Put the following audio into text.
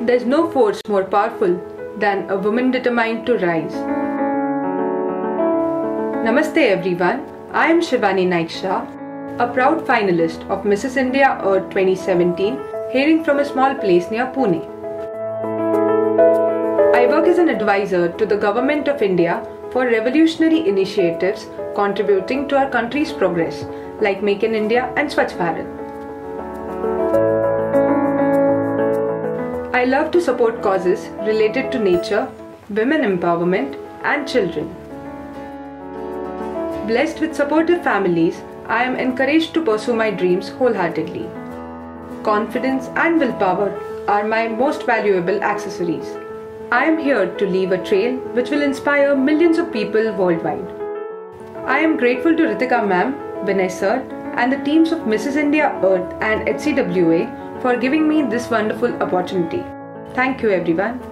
There's no force more powerful than a woman determined to rise. Namaste everyone, I am Shivani Naik Shah, a proud finalist of Mrs. India Earth 2017, hailing from a small place near Pune. I work as an advisor to the Government of India for revolutionary initiatives contributing to our country's progress, like Make in India and Swachh Bharat. I love to support causes related to nature, women empowerment, and children. Blessed with supportive families, I am encouraged to pursue my dreams wholeheartedly. Confidence and willpower are my most valuable accessories. I am here to leave a trail which will inspire millions of people worldwide. I am grateful to Ritika ma'am, Vinay sir, and the teams of Mrs. India Earth and HCWA for giving me this wonderful opportunity. Thank you, everyone.